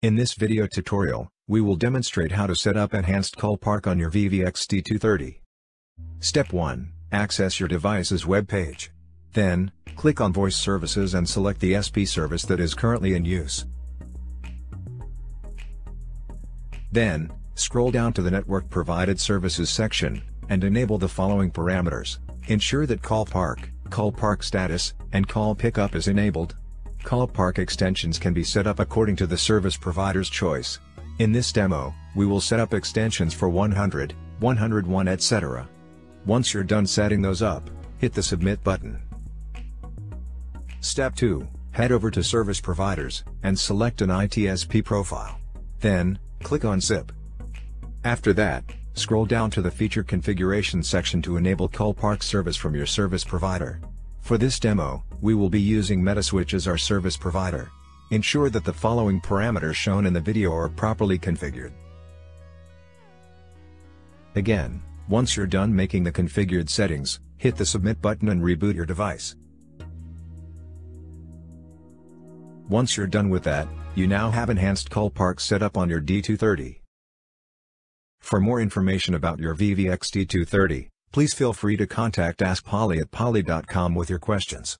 In this video tutorial, we will demonstrate how to set up Enhanced Call Park on your VVX-D230. Step 1. Access your device's web page. Then, click on Voice Services and select the SP service that is currently in use. Then, scroll down to the Network Provided Services section, and enable the following parameters. Ensure that Call Park, Call Park Status, and Call Pickup is enabled. Callpark extensions can be set up according to the service provider's choice. In this demo, we will set up extensions for 100, 101 etc. Once you're done setting those up, hit the Submit button. Step 2, head over to Service Providers, and select an ITSP profile. Then, click on SIP. After that, scroll down to the Feature Configuration section to enable Call Park service from your service provider. For this demo, we will be using Metaswitch as our service provider. Ensure that the following parameters shown in the video are properly configured. Again, once you're done making the configured settings, hit the Submit button and reboot your device. Once you're done with that, you now have enhanced call park set up on your D230. For more information about your VVX-D230, please feel free to contact Ask Poly at poly.com with your questions.